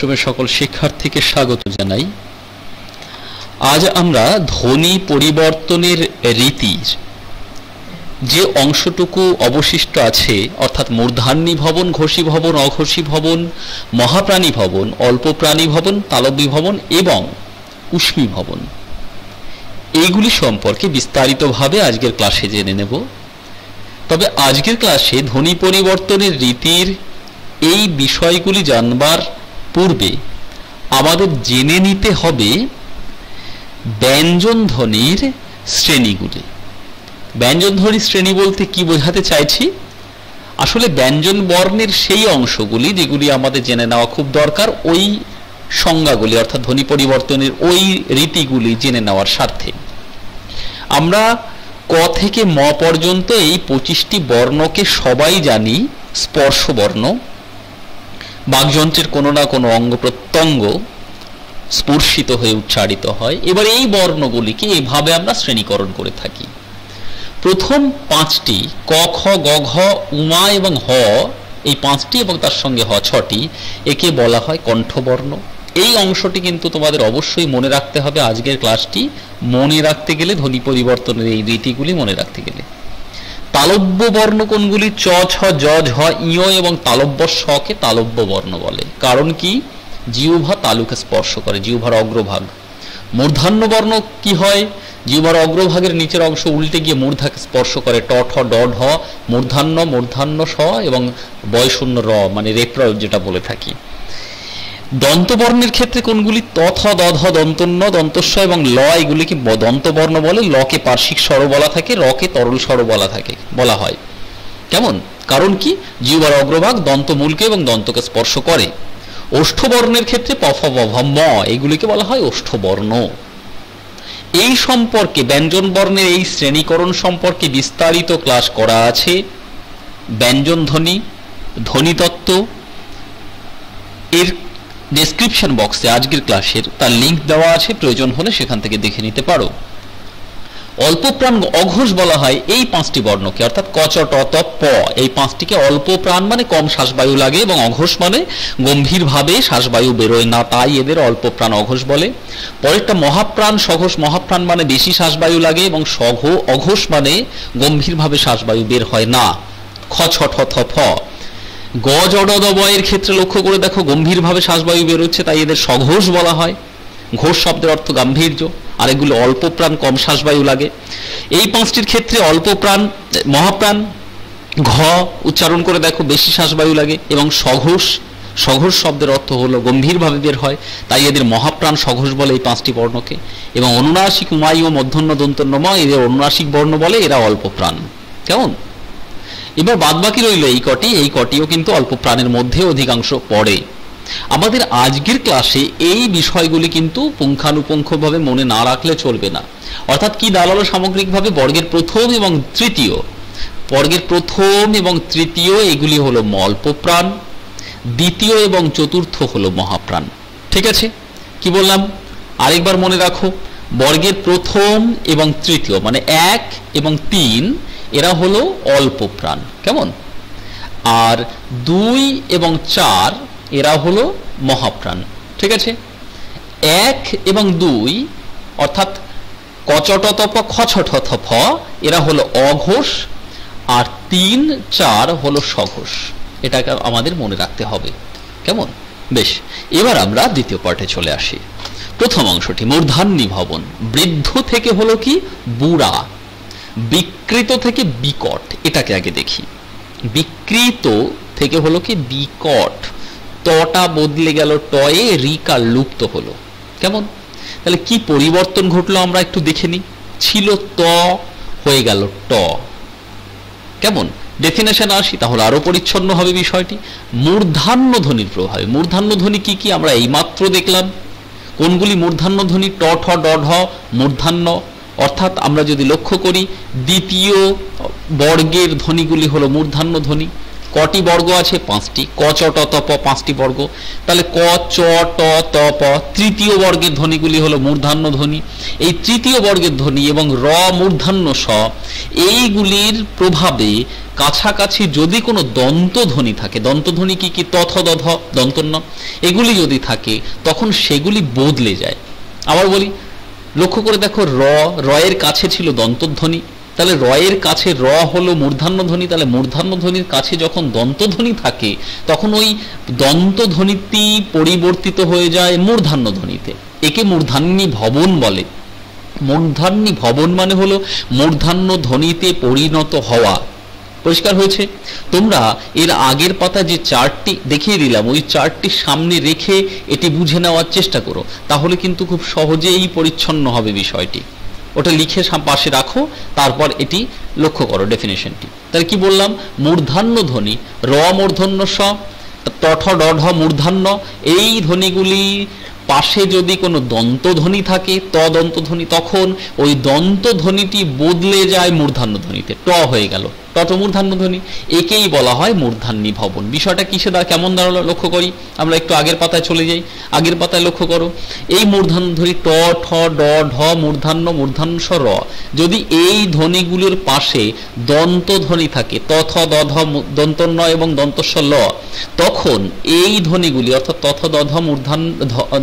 ক্লাসরুমের সকল শিক্ষার্থীকে স্বাগত জানাই। আজ আমরা ধ্বনি পরিবর্তনের রীতির যে অংশটুকু অবশিষ্ট আছে, অর্থাৎ মূর্ধান্যী ভবন, ঘোষী ভবন, অঘোষী ভবন, মহাপ্রাণী ভবন, অল্প প্রাণী ভবন তালব্যী ভবন এবং উষ্মী ভবন, এইগুলি সম্পর্কে বিস্তারিতভাবে আজকের ক্লাসে জেনে নেব। তবে আজকের ক্লাসে ধ্বনি পরিবর্তনের রীতির এই বিষয়গুলি জানবার পূর্বে, আমাদের জেনে নিতে হবে ব্যঞ্জন ধ্বনির শ্রেণীগুলি। ব্যঞ্জন ধ্বনির শ্রেণি বলতে কি বোঝাতে চাইছি? আসলে ব্যঞ্জন বর্ণের সেই অংশগুলি যেগুলি আমাদের জেনে নেওয়া খুব দরকার, ওই সংজ্ঞাগুলি অর্থাৎ ধ্বনি পরিবর্তনের ওই রীতিগুলি জেনে নেওয়ার স্বার্থে। আমরা ক থেকে ম পর্যন্ত এই পঁচিশটি বর্ণকে সবাই জানি স্পর্শ বর্ণ বাকযন্ত্রের কোনো না কোনো অঙ্গ প্রত্যঙ্গ স্পর্শিত হয়ে উচ্চারিত হয়। এবার এই বর্ণগুলিকে এভাবে আমরা শ্রেণীকরণ করে থাকি। প্রথম পাঁচটি ক, খ, গ, ঘ, উমা এবং হ, এই পাঁচটি এবং তার সঙ্গে হ ছটি একে বলা হয় কণ্ঠবর্ণ। এই অংশটি কিন্তু তোমাদের অবশ্যই মনে রাখতে হবে। আজকের ক্লাসটি মনে রাখতে গেলে ধ্বনি পরিবর্তনের এই রীতিগুলি মনে রাখতে গেলে। তালব্য বর্ণ কোনগুলি? চ ছ জ, ঝ, ইয় এবং তালব্য শকে তালব্য বর্ণ বলে। কারণ কি? জিউভা তালুকে স্পর্শ করে জিউভার অগ্রভাগ। মূর্ধান্য বর্ণ কি হয়? জিউভার অগ্রভাগের নিচের অংশ উল্টে গিয়ে মূর্ধাকে স্পর্শ করে, ট, ঠ, ড, ঢ মূর্ধান্য মূর্ধান্য স এবং বয়শূন্য র মানে রেপ্র যেটা বলে থাকি। দন্তবর্ণের ক্ষেত্রে কোনগুলি তথ, দধ, দন্তন্য, দন্তস্ব এবং ল, এগুলিকে দন্তবর্ণ বলে। লকে পার্শ্বিক স্বর বলা থাকে রকে তরল স্বর বলা থাকে, বলা হয়। কেমন? কারণ কি? জিহ্বার অগ্রভাগ দন্তমূলকে এবং দন্তকে স্পর্শ করে। ওষ্ঠবর্ণের ক্ষেত্রে পফ ম, এগুলিকে বলা হয় ওষ্ঠবর্ণ। এই সম্পর্কে ব্যঞ্জন বর্ণের এই শ্রেণীকরণ সম্পর্কে বিস্তারিত ক্লাস করা আছে। ব্যঞ্জন ধ্বনি, ধ্বনিতত্ত্ব, এর ডেসক্রিপশন বক্সে আজকের ক্লাসের তার লিঙ্ক দেওয়া আছে, প্রয়োজন হলে সেখান থেকে দেখে নিতে পারো। অল্প প্রাণ অঘোষ বলা হয় এই পাঁচটি বর্ণকে, অর্থাৎ কচ ট, ত, প। এই পাঁচটিকে অল্প প্রাণ মানে কম শ্বাসবায়ু লাগে এবং অঘোষ মানে গম্ভীরভাবে শ্বাসবায়ু বেরোয় না, তাই এদের অল্প প্রাণ অঘোষ বলে। পরেরটা মহাপ্রাণ, সঘোষ। মহাপ্রাণ মানে বেশি শ্বাসবায়ু লাগে এবং সঘ অঘোষ মানে গম্ভীরভাবে শ্বাসবায়ু বের হয় না। খ, ছ, ঠ থ ফ। গ ক্ষেত্রে লক্ষ্য করে দেখো, গম্ভীরভাবে শ্বাসবায়ু বেরোচ্ছে, তাই এদের সঘোষ বলা হয়। ঘোষ শব্দের অর্থ গাম্ভীর্য আর এগুলো অল্প প্রাণ কম শ্বাসবায়ু লাগে। এই পাঁচটির ক্ষেত্রে অল্প প্রাণ মহাপ্রাণ, ঘ উচ্চারণ করে দেখো, বেশি শ্বাসবায়ু লাগে এবং সঘোষ সঘোষ শব্দের অর্থ হলো গম্ভীরভাবে বের হয়, তাই এদের মহাপ্রাণ সঘোষ বলে এই পাঁচটি বর্ণকে। এবং অনুনাসিক উমায়ু মধ্যন্য দন্তন্যম এদের অনুনাসিক বর্ণ বলে এরা অল্প প্রাণ কেমন? এবার বাদবাকি রইল এই কটি, এই কটিও কিন্তু অল্প প্রাণের মধ্যে অধিকাংশ পড়ে। আমাদের আজকের ক্লাসে এই বিষয়গুলি কিন্তু পুঙ্খানুপুঙ্খভাবে মনে না রাখলে চলবে না। অর্থাৎ কি দাঁড়াল সামগ্রিকভাবে বর্গের প্রথম এবং তৃতীয়? বর্গের প্রথম এবং তৃতীয় এগুলি হলো অল্প প্রাণ, দ্বিতীয় এবং চতুর্থ হলো মহাপ্রাণ। ঠিক আছে? কি বললাম? আরেকবার মনে রাখো, বর্গের প্রথম এবং তৃতীয় মানে এক এবং তিন এরা হলো অল্প প্রাণ। কেমন? আর দুই এবং চার এরা হলো মহাপ্রাণ। ঠিক আছে? এক এবং দুই, অর্থাৎ কচটতপ খছটথ এরা হলো অঘোষ, আর তিন, চার হলো সঘোষ। এটাকে আমাদের মনে রাখতে হবে। কেমন? বেশ, এবার আমরা দ্বিতীয় পার্টে চলে আসি। প্রথম অংশটি মূর্ধান্যী ভবন বৃদ্ধ থেকে হলো কি? বুড়া। বিকৃত থেকে বিকট, এটাকে আগে দেখি। বিকৃত থেকে হলো কি? বিকট। তটা বদলে গেল টয়ে রিকার লুপ্ত হলো। কেমন? তাহলে কি পরিবর্তন ঘটলো আমরা একটু দেখে নিই। ছিল ত, হয়ে গেল ট। কেমন? ডেফিনেশন আসি, তাহলে আরও পরিচ্ছন্ন হবে বিষয়টি। মূর্ধান্য ধ্বনির প্রভাবে। মূর্ধান্য ধ্বনি কি কি? আমরা এইমাত্র দেখলাম। কোনগুলি? মূর্ধান্য ধ্বনি ট, ঠ, ড, ঢ মূর্ধান্য অর্থাৎ আমরা যদি লক্ষ্য করি, দ্বিতীয় বর্গের ধ্বনিগুলি হলো মূর্ধান্য ধ্বনি। কটি বর্গ আছে? পাঁচটি। ক, চ, ট, ত, প, পাঁচটি বর্গ। তাহলে ক, চ, ট, ত, প তৃতীয় বর্গের ধ্বনিগুলি হলো মূর্ধান্য ধ্বনি। এই তৃতীয় বর্গের ধ্বনি এবং র, মূর্ধান্য, স, এইগুলির প্রভাবে কাছাকাছি যদি কোনো দন্তধ্বনি থাকে দন্তধ্বনি কি কি? তথ দধ দন্তন্য। এগুলি যদি থাকে, তখন সেগুলি বদলে যায়। আবার বলি লক্ষ্য করে দেখো র, রয়ের কাছে ছিল দন্তধ্বনি। তাহলে রয়ের কাছে র হলো মূর্ধান্য ধ্বনি তাহলে মূর্ধান্য ধ্বনির কাছে যখন দন্তধ্বনি থাকে, তখন ওই দন্তধ্বনিটি পরিবর্তিত হয়ে যায় মূর্ধান্য ধ্বনিতে একে মূর্ধান্যী ভবন বলে। মূর্ধান্যী ভবন মানে হলো মূর্ধান্য ধ্বনিতে পরিণত হওয়া। পরিষ্কার হয়েছে। তোমরা এর আগের পাতা যে চার্টটি দেখিয়ে দিলাম, ওই চার্টটির সামনে রেখে এটি বুঝে নেওয়ার চেষ্টা করো। তাহলে কিন্তু খুব সহজেই পরিচ্ছন্ন হবে বিষয়টি। ওটা লিখে পাশে রাখো, তারপর এটি লক্ষ্য করো ডেফিনেশনটি তাহলে কি বললাম? মূর্ধান্য ধ্বনি, র মূর্ধন্য স, তঠ ডঢ মূর্ধান্য, এই ধ্বনিগুলি পাশে যদি কোনো দন্তধ্বনি থাকে, ত দন্তধ্বনি, তখন ওই দন্তধ্বনিটি বদলে যায় মূর্ধান্য ধ্বনিতে ট হয়ে গেল। টট মূর্ধান্য ধ্বনি একেই বলা হয় মূর্ধান্যী ভবন বিষয়টা কিসে দা কেমন দাঁড়াল লক্ষ্য করি? আমরা একটু আগের পাতায় চলে যাই। আগের পাতায় লক্ষ্য করো। এই মূর্ধান্য ধ্বনি ট, ঠ, ড, ঢ মূর্ধান্য মূর্ধান্য স র। যদি এই ধ্বনিগুলোর পাশে দন্ত ধ্বনি থাকে তথ দধ দন্তন্য এবং দন্তস্ব ল, তখন এই ধ্বনিগুলি, অর্থাৎ তথ দধ মূর্ধান্য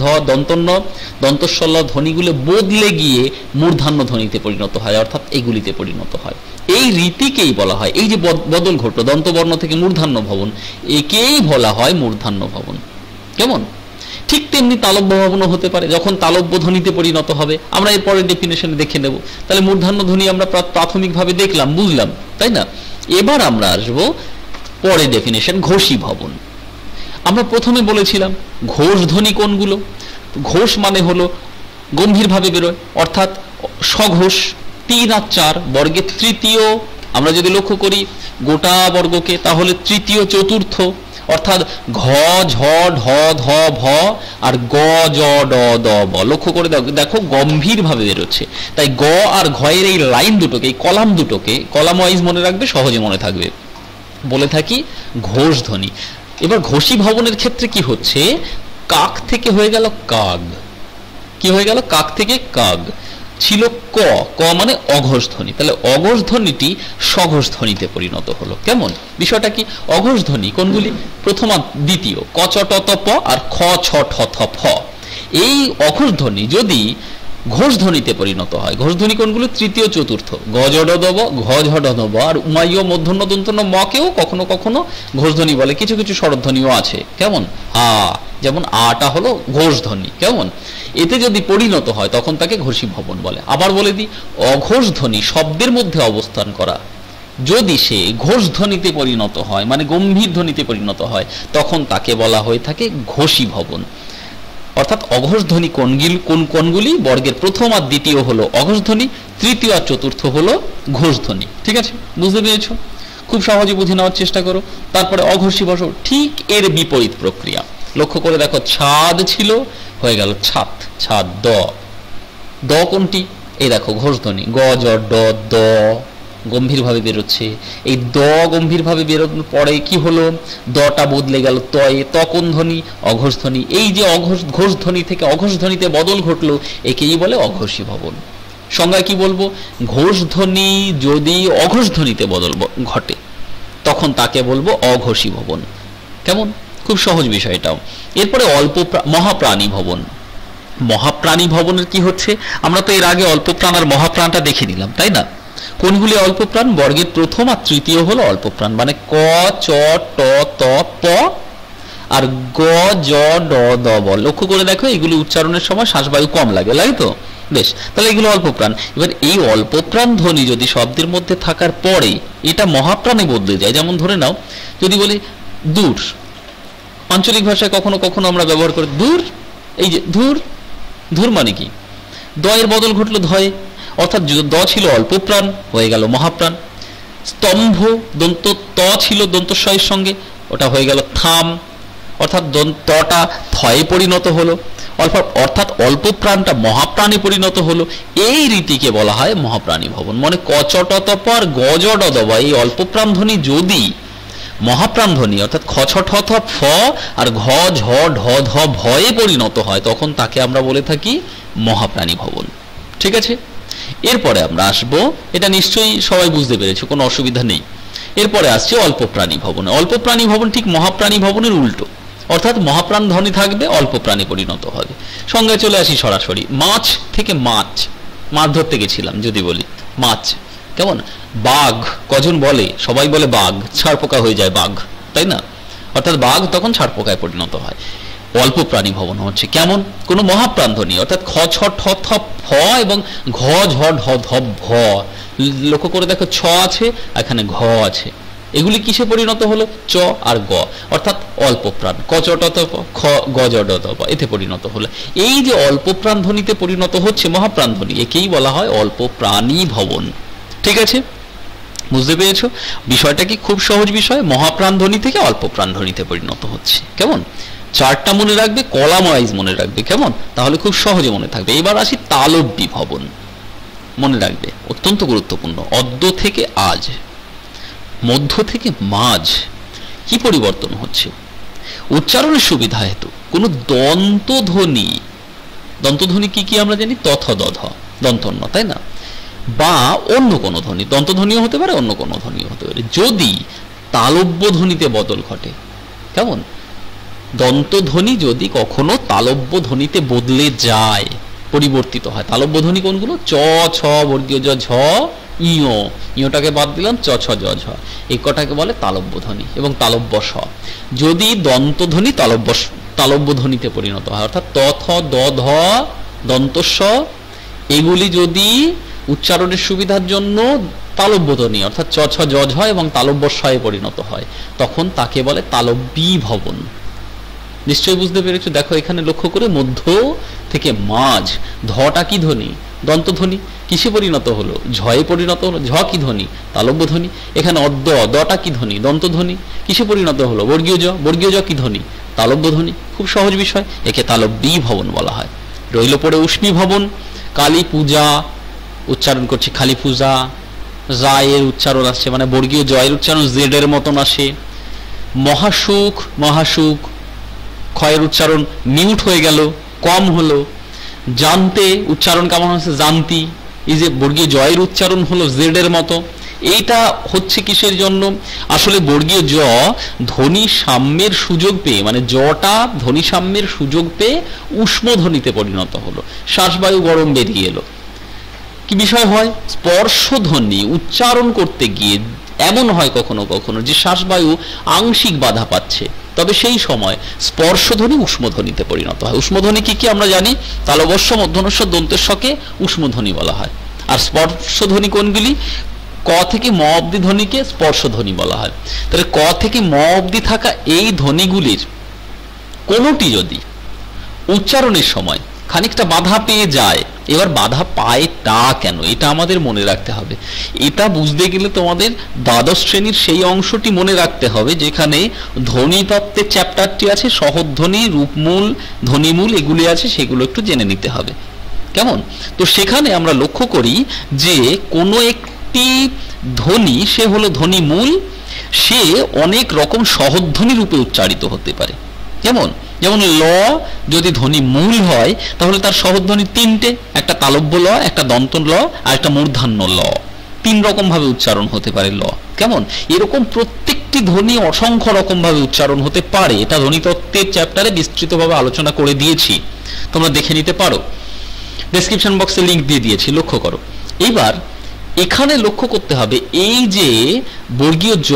ধ দন্তন্য দন্তস্বল ধ্বনিগুলো বদলে গিয়ে মূর্ধান্য ধ্বনিতে পরিণত হয়, অর্থাৎ এগুলিতে পরিণত হয়। এই রীতিকেই বলা হয়। এই যে বদল ঘটল, দন্তবর্ণ থেকে মূর্ধান্য ভবন, একেই বলা হয় মূর্ধান্য ভবন। কেমন? ঠিক তেমনি তালব্য ভবনও হতে পারে, যখন তালব্য ধ্বনিতে পরিণত হবে। আমরা এরপরে ডেফিনেশনে দেখে নেব। তাহলে মূর্ধান্য ধ্বনি আমরা প্রাথমিকভাবে দেখলাম, বুঝলাম, তাই না? এবার আমরা আসব পরে ডেফিনেশন ঘোষী ভবন। আমরা প্রথমে বলেছিলাম, ঘোষ ধ্বনি কোনগুলো? ঘোষ মানে হলো গম্ভীরভাবে বেরোয়। অর্থাৎ সঘোষ তিন আর চার বর্গের তৃতীয়। আমরা যদি লক্ষ্য করি গোটা বর্গকে, তাহলে তৃতীয় চতুর্থ। অর্থাৎ ঘ, ঝ, ঢ, ধ, ভ আর গ, জ, ড, দ, ব। লক্ষ্য করে দেখো গম্ভীরভাবে বেরোচ্ছে। তাই গ আর ঘয়ের এই লাইন দুটোকে, এই কলাম দুটোকে, কলাম ওয়াইজ মনে রাখবে, সহজে মনে থাকবে। বলে থাকি ঘোষ ধ্বনি। এবার ঘোষী ভবনের ক্ষেত্রে কি হচ্ছে? কাক থেকে হয়ে গেল কাগ। কি হয়ে গেল? কাক থেকে কাগ। ছিল ক। ক মানে অঘোষ ধ্বনি তাহলে অঘোষ ধ্বনিটি সঘোষ ধ্বনিতে পরিণত হলো। কেমন? বিষয়টা কি? অঘোষ ধ্বনি কোনগুলি? প্রথম, দ্বিতীয়। ক, চ, ট, ত, প আর খ, ছ, ঠ, থ, ফ। এই অঘোষ ধ্বনি যদি ঘোষ ধ্বনিতে পরিণত হয়। ঘোষধ্বনি কোনগুলো? তৃতীয়, চতুর্থ। গ জড দব ঘ ঝড দব আর উমাইয় মধ্যন্ন দন্তন্য মকেও কখনো কখনো ঘোষধ্বনি বলে। কিছু কিছু স্বরধ্বনিও আছে। কেমন? আ যেমন আটা হলো ঘোষ ধ্বনি কেমন? এতে যদি পরিণত হয়, তখন তাকে ঘোষী ভবন বলে। আবার বলে দিই অঘোষ ধ্বনি শব্দের মধ্যে অবস্থান করা। যদি সে ঘোষ ধ্বনিতে পরিণত হয় মানে গম্ভীর ধ্বনিতে পরিণত হয়, তখন তাকে বলা হয়ে থাকে ঘোষী ভবন। অর্থাৎ অঘোষ ধ্বনি কোনগুলি কোন কোনগুলি? বর্গের প্রথম আর দ্বিতীয় হলো অঘোষ ধ্বনি তৃতীয় আর চতুর্থ হলো ঘোষ ধ্বনি ঠিক আছে? বুঝতে পেরেছ? খুব সহজে বুঝে নেওয়ার চেষ্টা করো। তারপরে অঘোষী বস। ঠিক এর বিপরীত প্রক্রিয়া। লক্ষ্য করে দেখো, ছাদ ছিল, হয়ে গেল ছাদ। ছাদ দ। দ কোনটি? এই দেখো ঘোষ ধ্বনি গ, জ, ড, দ। গম্ভীরভাবে বেরোচ্ছে। এই দ গম্ভীরভাবে বেরোনোর পরে কি হলো? দটা বদলে গেল তয়ে। ত কোন ধ্বনি, অঘোষ ধ্বনি। এই যে অঘোষ, ঘোষ ধ্বনি থেকে অঘোষ ধ্বনিতে বদল ঘটলো, একেই বলে অঘোষী ভবন। সংজ্ঞায় কি বলব? ঘোষ ধ্বনি যদি অঘোষ ধ্বনিতে বদল ঘটে, তখন তাকে বলব অঘোষী ভবন। কেমন? খুব সহজ বিষয় এটাও এরপরে অল্প মহাপ্রাণী ভবন। মহাপ্রাণী ভবনের কি হচ্ছে? আমরা তো এর আগে অল্প প্রাণ আর মহাপ্রাণটা দেখে নিলাম, তাই না? কোনগুলি অল্প প্রাণ বর্গের প্রথম আর তৃতীয় হলো অল্প প্রাণ মানে ক, চ, ট, ত, প আর গ, জ, ড, দ, ব। লক্ষ্য করে দেখো, এগুলি উচ্চারণের সময় শ্বাসবায়ু কম লাগে লাগে তো? বেশ, তাহলে এগুলো অল্প প্রাণ এবার এই অল্প প্রাণ ধ্বনি যদি শব্দের মধ্যে থাকার পরে এটা মহাপ্রাণে বদলে যায়, যেমন ধরে নাও, যদি বলি দূর, আঞ্চলিক ভাষায় কখনো কখনো আমরা ব্যবহার করি দূর, এই যে ধূর ধূর মানে কি? দয়ের বদল ঘটলো ধয়ে অর্থাৎ দ ছিল অল্প প্রাণ হয়ে গেল মহাপ্রাণ। স্তম্ভ, দন্ত, ত ছিল দন্তস্বয়ের সঙ্গে, ওটা হয়ে গেল থাম। অর্থাৎ তটা থয়ে পরিণত হলো। অর্থাৎ অল্প প্রাণটা মহাপ্রাণে পরিণত হলো। এই রীতিকে বলা হয় মহাপ্রাণী ভবন। মানে কচটতপর গজডদবা এই অল্প প্রাণ ধ্বনি যদি মহাপ্রাণ ধ্বনি, অর্থাৎ খ ছ ঠ থ ফ আর ঘ ঝ ঢ ধ ভয়ে পরিণত হয়, তখন তাকে আমরা বলে থাকি মহাপ্রাণী ভবন। ঠিক আছে? এরপরে আমরা আসব, এটা নিশ্চয়ই সবাই বুঝতে পেরেছে, কোনো অসুবিধা নেই। এরপরে আসছে অল্প প্রাণী ভবনে। অল্প প্রাণী ভবন ঠিক মহাপ্রাণী ভবনের উল্টো। অর্থাৎ মহাপ্রাণ ধ্বনি থাকবে অল্প প্রাণী পরিণত হবে। সঙ্গে চলে আসি সরাসরি, মাছ থেকে মাছ। মাছ ধরতে গেছিলাম, যদি বলি। মাছ। কেমন? বাঘ, কজন বলে? সবাই বলে বাঘ ছাড় পোকা হয়ে যায় বাঘ, তাই না? অর্থাৎ বাঘ তখন ছাড় পোকায় পরিণত হয়। অল্প প্রাণী ভবন হচ্ছে। কেমন? কোন মহাপ্রাণ ধ্বনি অর্থাৎ খ ছ ঠ, থ ফ এবং ঘ, ঝ, ঢ, ধ, ভ। লক্ষ্য করে দেখো, ছ আছে, এখানে ঘ আছে। এগুলি কিসে পরিণত হলো? চ আর গ। অর্থাৎ অল্প প্রাণ। ক খ, গ জ ড ত এতে পরিণত হলো। এই যে অল্প প্রাণ ধ্বনিতে পরিণত হচ্ছে মহাপ্রাণ ধ্বনি একেই বলা হয় অল্প প্রাণী ভবন। ঠিক আছে? বুঝতে পেরেছ? বিষয়টা কি খুব সহজ বিষয়? মহাপ্রাণ ধ্বনি থেকে অল্প প্রাণ ধ্বনিতে পরিণত হচ্ছে। কেমন? চারটা মনে রাখবে কলাম ওয়াইজ মনে রাখবে, কেমন? তাহলে খুব সহজে মনে থাকবে। এবার আসি তালব্যী ভবন, মনে রাখবে, অত্যন্ত গুরুত্বপূর্ণ। অদ্য থেকে আজ, মধ্য থেকে মাঝ, কি পরিবর্তন হচ্ছে? উচ্চারণের সুবিধা হেতু, কোনো দন্তধ্বনি দন্তধ্বনি কি কি আমরা জানি? তথ দধ দন্তন্য, তাই না? বা অন্য কোনো ধ্বনি, দন্তধ্বনিও হতে পারে, অন্য কোনো ধ্বনিও হতে পারে। যদি তালব্য ধ্বনিতে বদল ঘটে, কেমন? দন্তধ্বনি যদি কখনো তালব্য ধ্বনিতে বদলে যায়, পরিবর্তিত হয়। তালব্য ধ্বনি কোনগুলো? চ, ছ, বর্গীয় জ, ঝ, ইয়। ইয়টাকে বাদ দিলাম, চ, ছ, জ, ঝ। এই কটাকে বলে তালব্য ধ্বনি এবং তালব্য স যদি দন্তধ্বনি তালব্য তালব্য ধ্বনিতে পরিণত হয়, অর্থাৎ ত, থ, দ, ধ, দন্তস্ব, এগুলি যদি উচ্চারণের সুবিধার জন্য তালব্য ধ্বনি অর্থাৎ চ, ছ, জ, ঝ এবং তালব্য স্বয়ে পরিণত হয়, তখন তাকে বলে তালব্যী ভবন নিশ্চয়ই বুঝতে পেরেছ? দেখো, এখানে লক্ষ্য করে মধ্য থেকে মাঝ, ধটা কি ধ্বনি? দন্তধ্বনি কিসে পরিণত হলো? ঝয়ে পরিণত হলো? ঝ কি ধ্বনি? তালব্য ধ্বনি। এখানে অদ্য দটা কি ধ্বনি? দন্তধ্বনি কিসে পরিণত হলো? বর্গীয় জ বর্গীয় জ কি ধ্বনি? তালব্য ধ্বনি। খুব সহজ বিষয়, একে তালব্যী ভবন বলা হয়। রইল পরে উষ্ণী ভবন। কালী পূজা, উচ্চারণ করছে খালি পূজা। রায়ের উচ্চারণ আসছে মানে বর্গীয় জয়ের উচ্চারণ জেডের মতন আসে। মহাসুখ মহাসুখ। ক্ষয়ের উচ্চারণ মিউট হয়ে গেল, কম হলো। জানতে উচ্চারণ কেমন হচ্ছে জানতি। এই যে বর্গীয় জয়ের উচ্চারণ হলো জেডের মতো। এইটা হচ্ছে কিসের জন্য? আসলে বর্গীয় জ ধ্বনি সাম্যের সুযোগ পেয়ে মানে জটা ধ্বনি সাম্যের সুযোগ পেয়ে উষ্ম ধ্বনিতে পরিণত হলো। শ্বাসবায়ু গরম বেরিয়ে এলো। কি বিষয় হয়? স্পর্শ ধ্বনি উচ্চারণ করতে গিয়ে এমন হয় কখনো কখনো যে শ্বাসবায়ু আংশিক বাধা পাচ্ছে। তবে সেই সময় স্পর্শধ্বনি উষ্মধ্বনিতে পরিণত হয়। উষ্মধ্বনি কি কি আমরা জানি? তালবস্য, মধ্যনস্য, দন্তেশ্বকে উষ্মধ্বনি বলা হয়। আর স্পর্শধ্বনি কোনগুলি? ক থেকে ম অব্দি ধ্বনিকে স্পর্শধ্বনি বলা হয়। তাহলে ক থেকে ম অব্দি থাকা এই ধ্বনিগুলির কোনোটি যদি উচ্চারণের সময় খানিকটা বাধা পেয়ে যায় এবার বাধা পায় তা কেন? এটা আমাদের মনে রাখতে হবে। এটা বুঝতে গেলে তোমাদের দ্বাদশ শ্রেণির সেই অংশটি মনে রাখতে হবে, যেখানে ধ্বনি তত্ত্বের চ্যাপ্টারটি আছে, সহধ্বনি, রূপমূল, ধ্বনিমূল, এগুলি আছে, সেগুলো একটু জেনে নিতে হবে। কেমন? তো সেখানে আমরা লক্ষ্য করি যে কোনো একটি ধ্বনি, সে হলো ধ্বনি মূল সে অনেক রকম সহধ্বনি রূপে উচ্চারিত হতে পারে। কেমন? যেমন ল যদি ধ্বনি মূল হয়, তাহলে তার সহধ্বনি তিনটে। একটা তালব্য ল, একটা দন্ত ল, আর একটা মূর্ধান্য ল। তিন রকম ভাবে উচ্চারণ হতে পারে ল। কেমন? এরকম প্রত্যেকটি ধ্বনি অসংখ্য রকম ভাবে উচ্চারণ হতে পারে। এটা ধ্বনিতত্ত্বের চ্যাপ্টারে বিস্তৃতভাবে আলোচনা করে দিয়েছি। তোমরা দেখে নিতে পারো। ডেসক্রিপশন বক্সে লিঙ্ক দিয়ে দিয়েছি। লক্ষ্য করো। এবার এখানে লক্ষ্য করতে হবে, এই যে বর্গীয় জ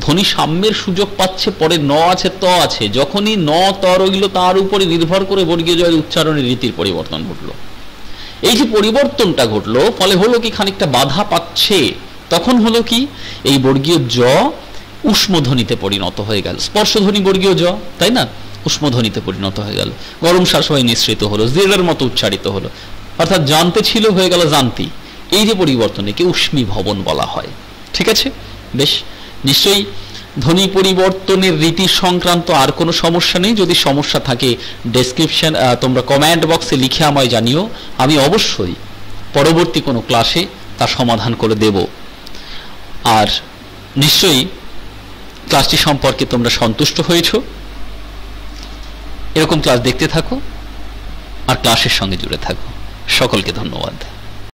ধ্বনি সাম্যের সুযোগ পাচ্ছে, পরে ন আছে, ত আছে। যখনই ন, ত রইল, তার উপরে নির্ভর করে বর্গীয় জয়ের উচ্চারণের রীতির পরিবর্তন ঘটলো। এই যে পরিবর্তনটা ঘটলো, ফলে হলো কি খানিকটা বাধা পাচ্ছে। তখন হলো কি, এই বর্গীয় জ উষ্মধ্বনিতে পরিণত হয়ে গেল। স্পর্শধ্বনি বর্গীয় জ, তাই না? উষ্মধ্বনিতে পরিণত হয়ে গেল। গরম শ্বাস হয়ে নিঃসৃত হলো জেলের মতো উচ্চারিত হলো। অর্থাৎ জানতে ছিল হয়ে গেল জানতি। এই যে পরিবর্তনে কি উষ্মী ভবন বলা হয়। ঠিক আছে? বেশ। নিশ্চয়ই ধ্বনি পরিবর্তনের রীতি সংক্রান্ত আর কোনো সমস্যা নেই। যদি সমস্যা থাকে ডেসক্রিপশন তোমরা কমেন্ট বক্সে লিখে আমায় জানিও। আমি অবশ্যই পরবর্তী কোনো ক্লাসে তা সমাধান করে দেব। আর নিশ্চয়ই ক্লাসটি সম্পর্কে তোমরা সন্তুষ্ট হয়েছ। এরকম ক্লাস দেখতে থাকো আর ক্লাসের সঙ্গে জুড়ে থাকো। সকলকে ধন্যবাদ।